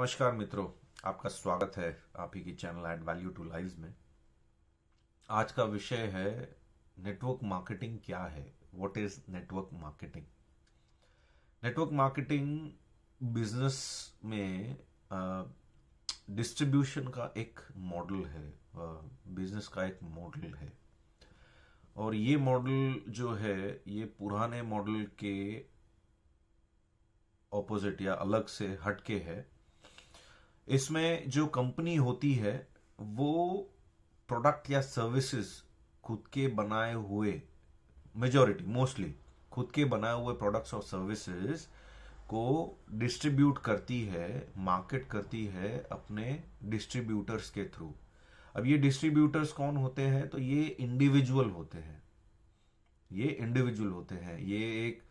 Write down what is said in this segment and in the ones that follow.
नमस्कार मित्रों, आपका स्वागत है आप ही की channel add value to life में। आज का विषय है नेटवर्क मार्केटिंग क्या है? What is network marketing network marketing business में डिस्ट्रीब्यूशन का एक मॉडल है बिज़नेस का एक मॉडल है। और ये मॉडल जो है, ये पुराने मॉडल के ऑपोजिट या अलग से हटके है। इसमें जो कंपनी होती है वो प्रोडक्ट या सर्विसेज़ खुद के बनाए हुए मेजोरिटी मोस्टली खुद के बनाए हुए प्रोडक्ट्स और सर्विसेज़ को डिस्ट्रीब्यूट करती है मार्केट करती है अपने डिस्ट्रीब्यूटर्स के थ्रू अब ये डिस्ट्रीब्यूटर्स कौन होते हैं? तो ये इंडिविजुअल होते हैं। ये इंडिविजुअल होते हैं। ये एक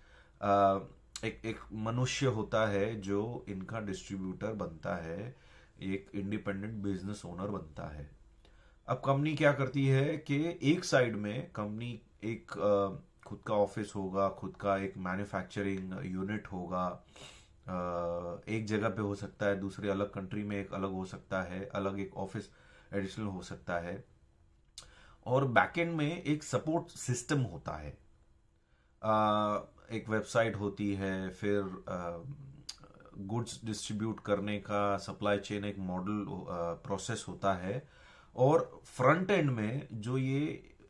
आ, एक एक मनुष्य होता है जो इनका डिस्ट्रीब्यूटर बनता है। एक इंडिपेंडेंट बिज़नेस ओनर बनता है। अब कंपनी क्या करती है कि एक साइड में कंपनी एक खुद का ऑफ़िस होगा, खुद का एक मैन्युफैक्चरिंग यूनिट होगा एक जगह पे हो सकता है, दूसरे अलग कंट्री में एक अलग हो सकता है, अलग एक ऑफ़िस एडिशनल हो सकता है। और बैकएंड में एक सपोर्ट सिस्टम होता है। एक वेबसाइट होती है, फिर गुड्स डिस्ट्रीब्यूट करने का सप्लाई चेन एक मॉडल प्रोसेस होता है। और फ्रंट एंड में जो ये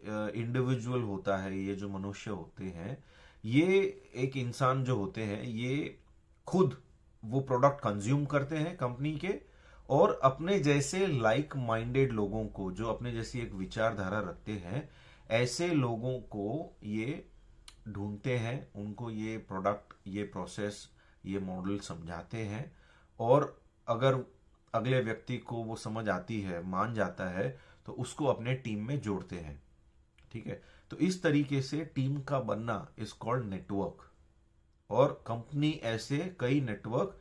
इंडिविजुअल होता है, ये जो मनुष्य होते हैं, ये एक इंसान जो होते हैं, ये खुद वो प्रोडक्ट कंज्यूम करते हैं कंपनी के और अपने जैसे लाइक माइंडेड लोगों को, जो अपने जैसी एक विचारधारा रखते हैं, ऐसे लोगों को ये ढूंढते हैं, उनको ये प्रोडक्ट ये प्रोसेस ये मॉडल समझाते हैं और अगर अगले व्यक्ति को वो समझ आती है, मान जाता है तो उसको अपने टीम में जोड़ते हैं। ठीक है? तो इस तरीके से टीम का बनना इज़ कॉल्ड नेटवर्क और कंपनी ऐसे कई नेटवर्क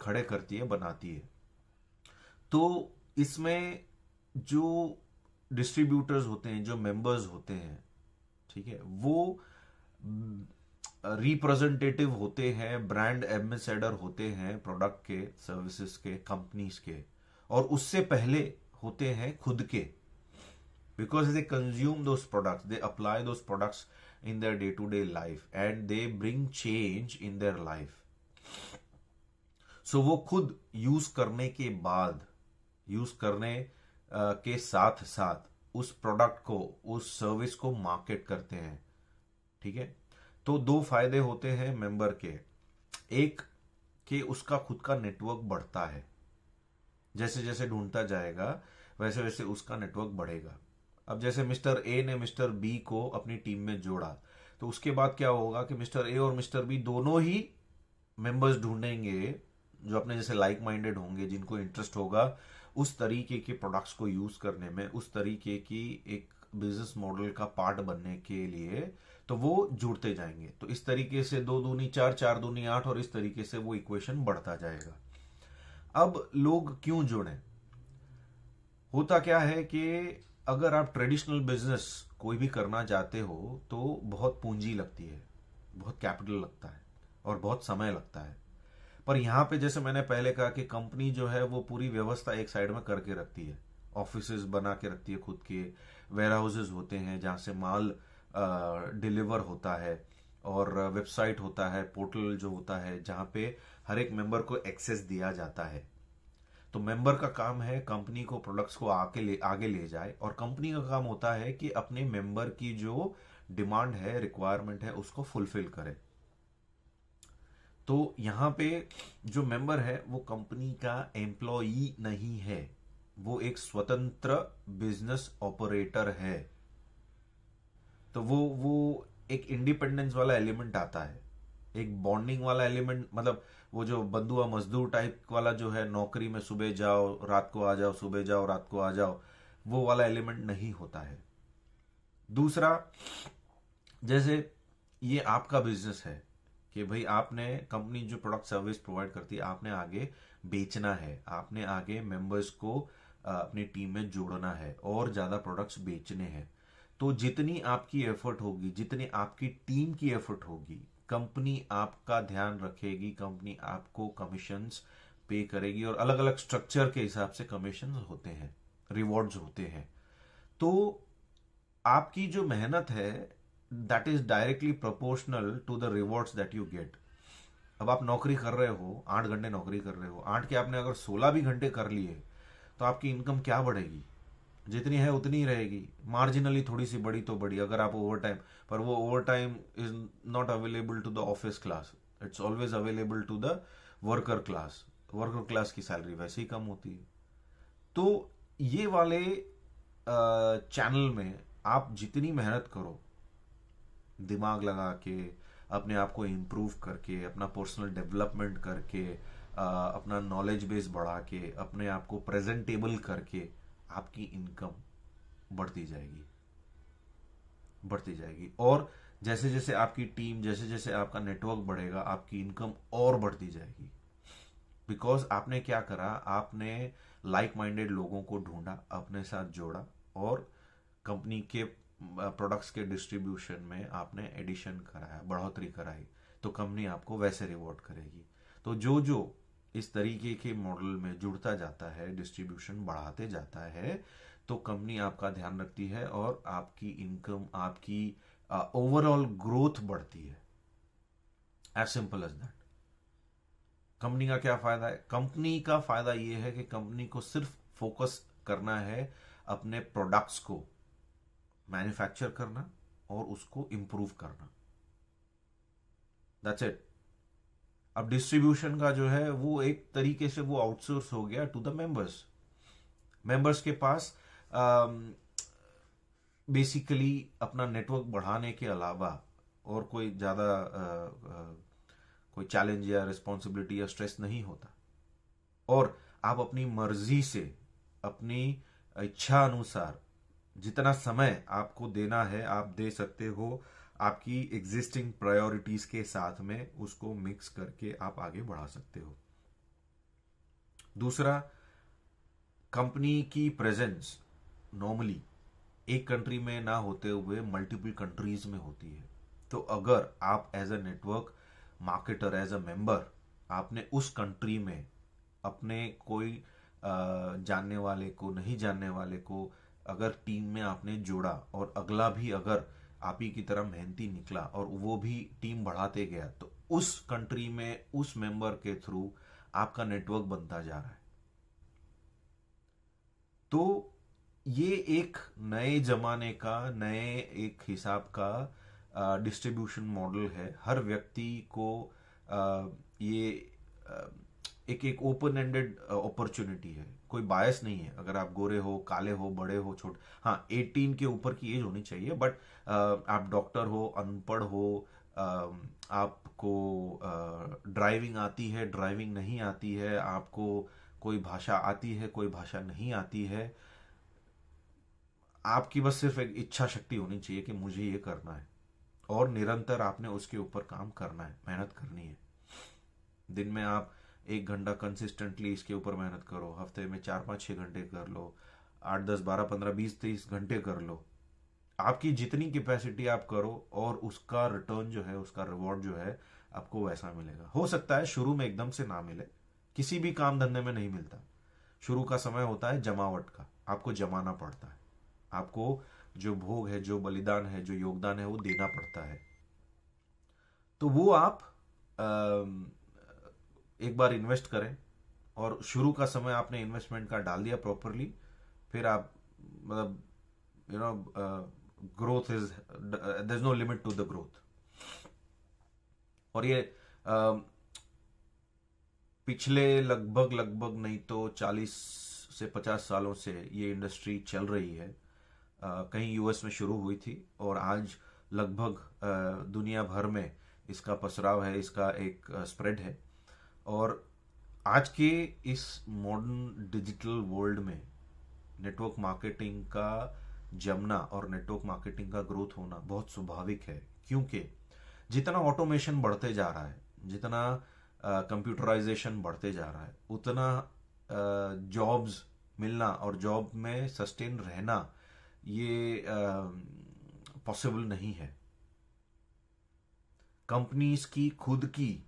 खड़े करती है, बनाती है। तो इसमें जो डिस्ट्रीब्यूटर्स होते हैं, जो मेंबर्स होते हैं, ठीक है? वो रिप्रेजेंटेटिव होते हैं ब्रांड एम्बेसडर होते हैं प्रोडक्ट के सर्विसेज़ के कंपनीज़ के। और उससे पहले होते हैं खुद के। Because they consume those products they apply those products in their day to day life and they bring change in their life so वो खुद यूज़ करने के बाद यूज़ करने के साथ साथ उस प्रोडक्ट को, उस सर्विस को मार्केट करते हैं। ठीक है? तो दो फ़ायदे होते हैं मेंबर के। एक, कि उसका खुद का नेटवर्क बढ़ता है। जैसे जैसे ढूंढता जाएगा वैसे वैसे उसका नेटवर्क बढ़ेगा। अब जैसे मिस्टर ए ने मिस्टर बी को अपनी टीम में जोड़ा तो उसके बाद क्या होगा कि मिस्टर ए और मिस्टर बी दोनों ही मेंबर्स ढूंढेंगे, जो अपने जैसे लाइक माइंडेड होंगे, जिनको इंटरेस्ट होगा उस तरीके के प्रोडक्ट्स को यूज़ करने में, उस तरीके की एक बिज़नेस मॉडल का पार्ट बनने के लिए तो वो जुड़ते जाएँगे। तो इस तरीके से दो दूनी चार चार दूनी आठ और इस तरीके से वो इक्वेशन बढ़ता जाएगा। अब लोग क्यों जुड़े? होता क्या है कि अगर आप ट्रेडिशनल बिज़नेस कोई भी करना चाहते हो तो बहुत पूंजी लगती है, बहुत कैपिटल लगता है और बहुत समय लगता है। पर यहाँ पे जैसे मैंने पहले कहा कि कंपनी जो है वो पूरी व्यवस्था एक साइड में करके रखती है। ऑफ़िस बना के रखती है खुद के वेयर हाउसेज होते हैं जहाँ से माल डिलीवर होता है और वेबसाइट होता है, पोर्टल जो होता है, जहाँ पे हर एक मेंबर को एक्सेस दिया जाता है। तो मेंबर का काम है कंपनी को प्रोडक्ट्स को आके ले, आगे ले जाए और कंपनी का काम होता है कि अपने मेंबर की जो डिमांड है, रिक्वायरमेंट है, उसको फुलफिल करे। तो यहाँ पे जो मेंबर है, वो कंपनी का एम्प्लॉई नहीं है। वो एक स्वतंत्र बिज़नेस ऑपरेटर है। तो वो वो एक इंडिपेंडेंस वाला एलिमेंट आता है। एक बॉन्डिंग वाला एलिमेंट मतलब वो जो बंधुआ मजदूर टाइप वाला जो है, नौकरी में सुबह जाओ, रात को आ जाओ, सुबह जाओ, रात को आ जाओ, वो वाला एलिमेंट नहीं होता है। दूसरा, जैसे ये आपका बिज़नेस है कि भाई आपने कंपनी जो प्रोडक्ट सर्विस प्रोवाइड करती है, आपने आगे बेचना है, आपने आगे मेंबर्स को अपनी टीम में जोड़ना है और ज़्यादा प्रोडक्ट्स बेचने हैं। तो जितनी आपकी एफर्ट होगी, जितनी आपकी टीम की एफर्ट होगी कंपनी आपका ध्यान रखेगी कंपनी आपको कमीशन पे करेगी और अलग अलग स्ट्रक्चर के हिसाब से कमीशन होते हैं रिवॉर्ड्स होते हैं। तो आपकी जो मेहनत है that is directly proportional to the rewards that you get अब आप नौकरी कर रहे हो, आठ घंटे नौकरी कर रहे हो, आठ के आपने अगर सोलह भी घंटे कर लिए तो आपकी इनकम क्या बढ़ेगी? जितनी है उतनी रहेगी। मार्जिनली थोड़ी सी बड़ी तो बड़ी, अगर आप ओवर टाइम पर वो over time is not available to the office class it's always available to the worker class worker class की सैलरी वैसे ही कम होती है। तो ये वाले चैनल में आप जितनी मेहनत करो, दिमाग लगा के, अपने आप को इम्प्रूव करके, अपना पर्सनल डेवलपमेंट करके अपना नॉलेज बेस बढ़ा के, अपने आप को प्रेजेंटेबल करके आपकी इनकम बढ़ती जाएगी। बढ़ती जाएगी। और जैसे जैसे आपकी टीम जैसे जैसे आपका नेटवर्क बढ़ेगा, आपकी इनकम और बढ़ती जाएगी। बिकॉज़ आपने क्या करा? आपने लाइक माइंडेड लोगों को ढूंढा, अपने साथ जोड़ा और कंपनी के प्रोडक्ट्स के डिस्ट्रीब्यूशन में आपने एडिशन कराया, बढ़ोतरी कराई। तो कंपनी आपको वैसे रिवॉर्ड करेगी। तो जो जो इस तरीके के मॉडल में जुड़ता जाता है डिस्ट्रीब्यूशन बढ़ाते जाता है तो कंपनी आपका ध्यान रखती है और आपकी इनकम आपकी ओवरऑल ग्रोथ बढ़ती है। As simple as that company का क्या फ़ायदा है? कंपनी का फ़ायदा यह है कि कंपनी को सिर्फ़ फोकस करना है अपने प्रोडक्ट्स को मैन्युफैक्चर करना और उसको इंप्रूव करना। दैट्स इट अब डिस्ट्रीब्यूशन का जो है वो एक तरीके से वो आउटसोर्स हो गया टू द मेंबर्स मेंबर्स के पास बेसिकली um, अपना नेटवर्क बढ़ाने के अलावा और कोई ज़्यादा कोई चैलेंज या रिस्पॉन्सिबिलिटी या स्ट्रेस नहीं होता। और आप अपनी मर्ज़ी से अपनी इच्छा अनुसार जितना समय आपको देना है आप दे सकते हो आपकी एग्जिस्टिंग प्रायोरिटीज के साथ में उसको मिक्स करके आप आगे बढ़ा सकते हो। दूसरा कंपनी की प्रेजेंस नॉर्मली एक कंट्री में ना होते हुए मल्टीपल कंट्रीज़ में होती है। तो अगर आप as a network marketer as a member आपने उस कंट्री में अपने कोई जानने वाले को, नहीं जानने वाले को अगर टीम में आपने जोड़ा और अगला भी अगर आप ही की तरह मेहनती निकला और वो भी टीम बढ़ाते गया तो उस कंट्री में उस मेंबर के थ्रू आपका नेटवर्क बनता जा रहा है। तो ये एक नए जमाने का नए एक हिसाब का डिस्ट्रीब्यूशन मॉडल है। हर व्यक्ति को आ, ये आ, एक एक ओपन एंडेड अपॉर्चुनिटी है। कोई बायस नहीं है। अगर आप गोरे हो, काले हो, बड़े हो, छोटे हाँ एटीन के ऊपर की एज होनी चाहिए बट आप डॉक्टर हो, अनपढ़ हो आपको ड्राइविंग आती है ड्राइविंग नहीं आती है, आपको कोई भाषा आती है, कोई भाषा नहीं आती है, आपकी बस सिर्फ़ एक इच्छा शक्ति होनी चाहिए कि मुझे ये करना है। और निरंतर आपने उसके ऊपर काम करना है, मेहनत करनी है। दिन में आप एक घंटा कंसिस्टेंटली इसके ऊपर मेहनत करो हफ़्ते में चार पाँच छः घंटे कर लो आठ दस बारह पंद्रह बीस तेईस घंटे कर लो। आपकी जितनी कैपेसिटी आप करो और उसका रिटर्न जो है उसका रिवॉर्ड जो है आपको वैसा मिलेगा। हो सकता है शुरू में एकदम से ना मिले किसी भी काम धंधे में नहीं मिलता। शुरू का समय होता है जमावट का आपको जमाना पड़ता है। आपको जो भोग है जो बलिदान है जो योगदान है वो देना पड़ता है। तो वो आप आ, एक बार इन्वेस्ट करें। और शुरू का समय आपने इन्वेस्टमेंट का डाल दिया प्रॉपरली फिर आप मतलब you know growth is there is no limit to the growth और ये uh, पिछले लगभग लगभग नहीं तो 40 से 50 सालों से ये इंडस्ट्री चल रही है। Uh, कहीं यूएस में शुरू हुई थी और आज लगभग uh, दुनिया भर में इसका पसराव है इसका एक स्प्रेड uh, है। और आज के इस मॉडर्न डिजिटल वर्ल्ड में नेटवर्क मार्केटिंग का जमना और नेटवर्क मार्केटिंग का ग्रोथ होना बहुत स्वाभाविक है। क्योंकि जितना ऑटोमेशन बढ़ते जा रहा है, जितना कंप्यूटराइजेशन बढ़ते जा रहा है, उतना जॉब्स मिलना और जॉब में सस्टेन रहना ये पॉसिबल नहीं है। कंपनीज़ की, खुद की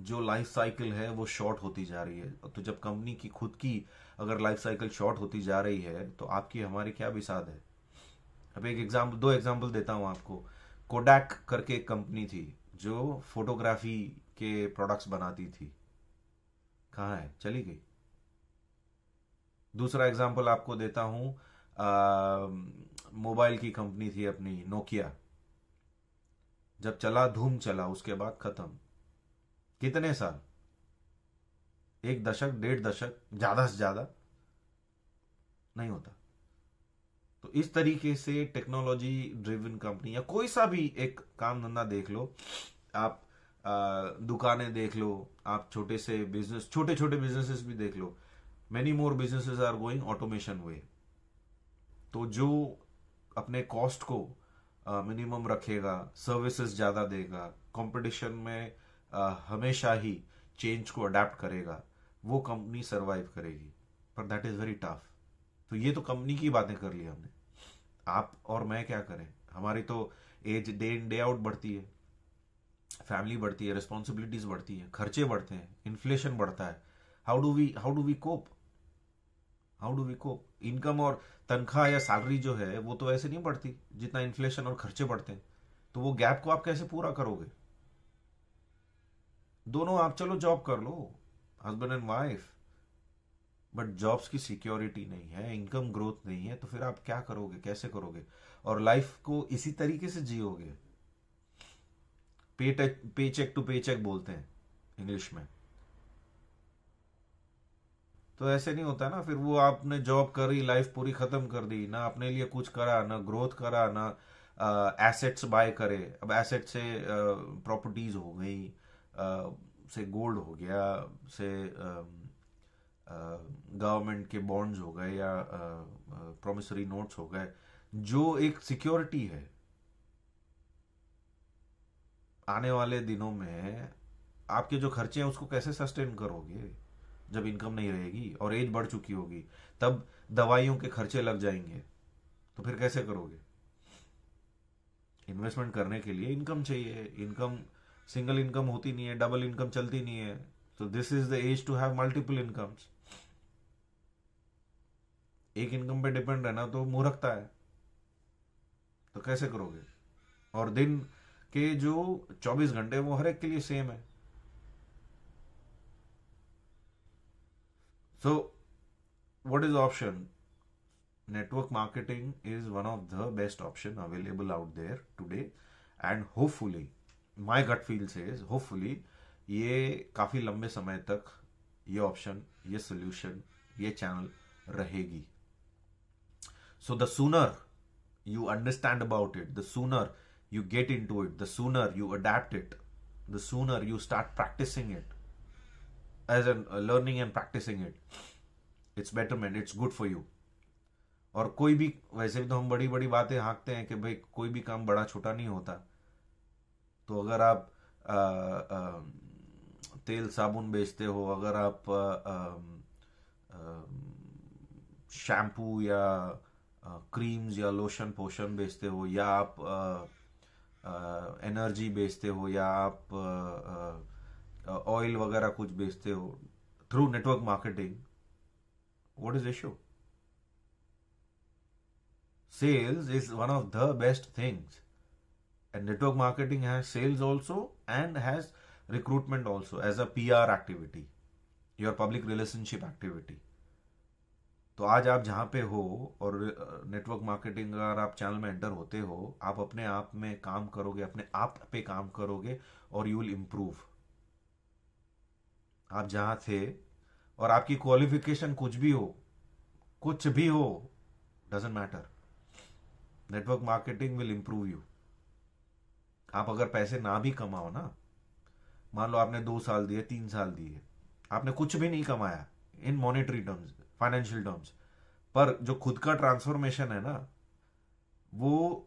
जो लाइफ साइकिल है, वो शॉर्ट होती जा रही है। तो जब कंपनी की खुद की अगर लाइफ साइकिल शॉर्ट होती जा रही है तो आपकी हमारी क्या विसाद है? अब एक एग्ज़ाम्पल दो एग्ज़ाम्पल देता हूँ आपको। कोडैक करके एक कंपनी थी, जो फोटोग्राफी के प्रोडक्ट्स बनाती थी। कहा है? चली गई। दूसरा एग्ज़ाम्पल आपको देता हूँ मोबाइल की कंपनी थी अपनी नोकिया जब चला, धूम चला, उसके बाद खत्म। कितने साल? एक दशक, डेढ़ दशक, ज़्यादा से ज़्यादा? नहीं होता। तो इस तरीके से टेक्नोलॉजी ड्रिवन कंपनी या कोई सा भी एक काम धंधा देख लो, आप दुकानें देख लो, आप छोटे से बिज़नेस छोटे छोटे बिजनेसेस भी देख लो many more businesses are going automation way तो जो अपने कॉस्ट को मिनिमम रखेगा सर्विसेज़ ज़्यादा देगा कंपटीशन में हमेशा ही चेंज को अडेप्ट करेगा। वो कंपनी सरवाइव करेगी। पर दैट इज़ वेरी टफ तो ये तो कंपनी की बातें कर ली हमने। आप और मैं क्या करें? हमारी तो age day in day out बढ़ती है। फैमिली बढ़ती है रिस्पॉन्सिबिलिटीज बढ़ती है, खर्चे बढ़ते हैं इन्फ्लेशन बढ़ता है। How do we how do we cope how do we cope income और तनख्वाह या सैलरी जो है, वो तो ऐसे नहीं बढ़ती जितना इन्फ्लेशन और खर्चे बढ़ते हैं। तो वो गैप को आप कैसे पूरा करोगे? दोनों आप चलो जॉब कर लो husband and wife but jobs की सिक्योरिटी नहीं है इनकम ग्रोथ नहीं है तो फिर आप क्या करोगे, कैसे करोगे? और लाइफ को इसी तरीके से जियोगे? पे चेक टू पे चेक बोलते हैं इंग्लिश में। तो ऐसे नहीं होता ना, फिर वो आपने जॉब करी लाइफ पूरी खत्म कर दी, ना अपने लिए कुछ करा, ना ग्रोथ करा, ना एसेट्स बाय करे। अब एसेट से प्रॉपर्टीज़ हो गई से गोल्ड हो गया, से गवर्नमेंट के बॉन्ड्स हो गए या प्रोमिसरी नोट्स हो गए, जो एक सिक्योरिटी है, आने वाले दिनों में आपके जो खर्चे हैं, उसको कैसे सस्टेन करोगे जब इनकम नहीं रहेगी और एज बढ़ चुकी होगी? तब दवाइयों के खर्चे लग जाएँगे तो फिर कैसे करोगे? इन्वेस्टमेंट करने के लिए इनकम चाहिए इनकम सिंगल इनकम होती नहीं है, डबल इनकम चलती नहीं है। तो this is the age to have multiple incomes एक इनकम पे डिपेंड रहना तो मूर्खता है। तो कैसे करोगे? और दिन के जो 24 घंटे वो हर एक के लिए सेम है। So what is option? Network marketing is one of the best option available out there today and hopefully my gut feel से होपफुली ये काफ़ी लंबे समय तक ये ऑप्शन ये सोल्यूशन ये चैनल रहेगी। So the sooner you understand about it the sooner you get into it the sooner you adapt it the sooner you start practising it as an learning and practising it it's better man it's good for you और कोई भी, वैसे भी तो हम बड़ी बड़ी बातें हाँकते हैं कि भाई कोई भी काम बड़ा छोटा नहीं होता। तो अगर आप आ, आ, तेल साबुन बेचते हो अगर आप शैम्पू या क्रीम्स या लोशन पोशन बेचते हो या आप एनर्जी बेचते हो या आप ऑयल वगैरह कुछ बेचते हो through network marketing what is issue sales is one of the best things. And network marketing has sales also and has recruitment also as a pr activity, your public relationship activity. तो आज आप जहाँ पे हो और network marketing अगर आप channel में एंटर होते हो, आप अपने आप में काम करोगे, अपने आप पे काम करोगे और यू विल इम्प्रूव आप जहाँ थे और आपकी क्वालिफिकेशन कुछ भी हो, कुछ भी हो doesn't matter network marketing will improve you आप अगर पैसे ना भी कमाओ ना, मान लो आपने दो साल दिए, तीन साल दिए, आपने कुछ भी नहीं कमाया in monetary terms financial terms पर जो खुद का ट्रांसफॉर्मेशन है ना, वो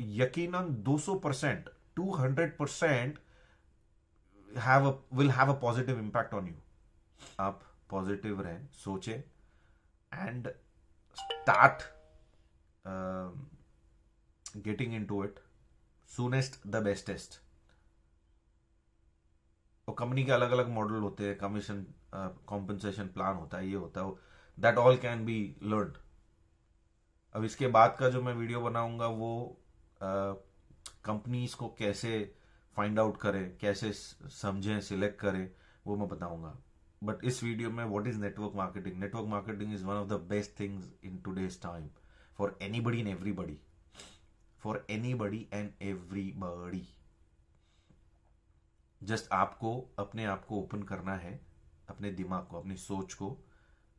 यकीनन 200 percent two hundred percent will have a positive impact on you आप पॉजिटिव रहें, सोचें and start getting into it soonest the bestest और कंपनी के अलग अलग मॉडल होते हैं कमीशन कॉम्पनसेशन प्लान होता है ये होता है that all can be learn अब इसके बाद का जो मैं वीडियो बनाऊँगा वो कंपनीज़ uh, को कैसे फाइंड आउट करें कैसे समझें सिलेक्ट करें वो मैं बताऊँगा. बट इस वीडियो में what is network marketing network marketing is one of the best things in today's time for anybody and everybody for anybody and everybody just आपको, अपने आप को ओपन करना है, अपने दिमाग को, अपनी सोच को,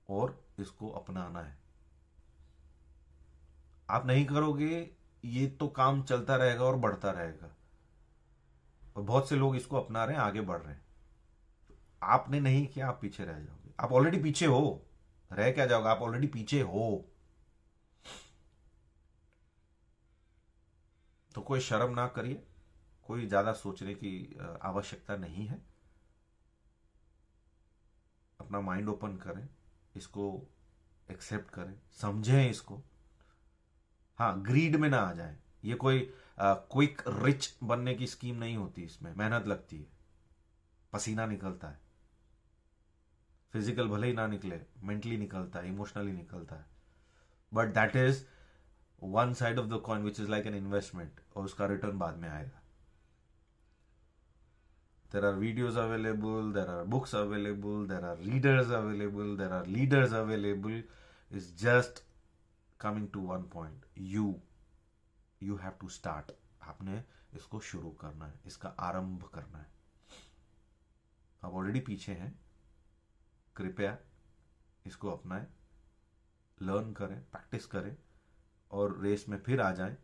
और इसको अपनाना है। आप नहीं करोगे, ये तो काम चलता रहेगा और बढ़ता रहेगा। और बहुत से लोग इसको अपना रहे हैं, आगे बढ़ रहे हैं। आपने नहीं किया, आप पीछे रह जाओगे। आप ऑलरेडी पीछे हो। रह क्या जाओगे? आप ऑलरेडी पीछे हो। तो कोई शर्म ना करिए, कोई ज़्यादा सोचने की आवश्यकता नहीं है। अपना माइंड ओपन करें, इसको एक्सेप्ट करें, समझें इसको। हाँ ग्रीड में ना आ जाए। ये कोई क्विक रिच बनने की स्कीम नहीं होती इसमें, मेहनत लगती है। पसीना निकलता है। फ़िज़िकल भले ही ना निकले मेंटली निकलता है इमोशनली निकलता है। But that is one side of the coin which is like an investment और उसका रिटर्न बाद में आएगा। There are videos available there are books available there are readers available there are leaders available is just coming to one point you you have to start आपने इसको शुरू करना है, इसका आरंभ करना है। आप ऑलरेडी पीछे हैं। कृपया इसको अपनाएँ। लर्न करें प्रैक्टिस करें। और रेस में फिर आ जाएँ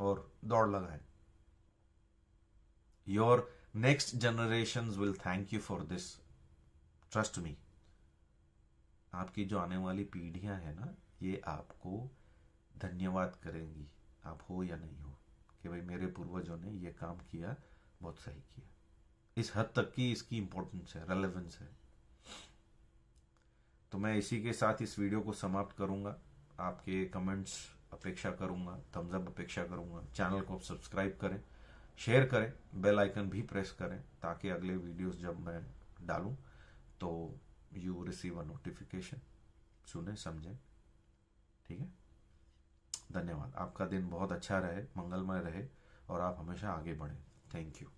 और दौड़ लगाएँ। Your next generation will thank you for this trust me आपकी जो आने वाली पीढ़ियाँ हैं ना, ये आपको धन्यवाद करेंगी, आप हो या नहीं हो, कि भाई मेरे पूर्वजों ने ये काम किया, बहुत सही किया। इस हद तक की इसकी इंपॉर्टेंस है रेलेवेंस है। तो मैं इसी के साथ इस वीडियो को समाप्त करूँगा। आपके कमेंट्स अपेक्षा करूँगा थम्स अप अपेक्षा करूँगा। चैनल को सब्सक्राइब करें शेयर करें बेल आइकन भी प्रेस करें ताकि अगले वीडियोस जब मैं डालूं तो यू रिसीव अ नोटिफिकेशन सुने, समझें? ठीक है? धन्यवाद। आपका दिन बहुत अच्छा रहे, मंगलमय रहे और आप हमेशा आगे बढ़ें। Thank you